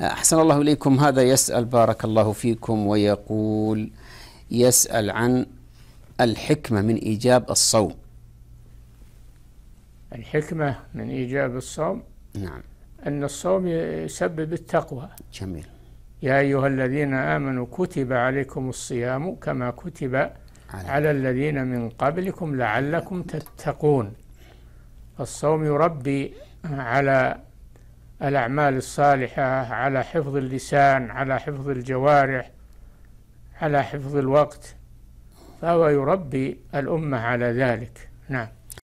أحسن الله إليكم. هذا يسأل بارك الله فيكم ويقول يسأل عن الحكمة من إيجاب الصوم. الحكمة من إيجاب الصوم؟ نعم. أن الصوم يسبب التقوى. جميل. يا أيها الذين آمنوا كتب عليكم الصيام كما كتب على الذين من قبلكم لعلكم تتقون. الصوم يربي على الأعمال الصالحة على حفظ اللسان على حفظ الجوارح على حفظ الوقت فهو يربي الأمة على ذلك. نعم.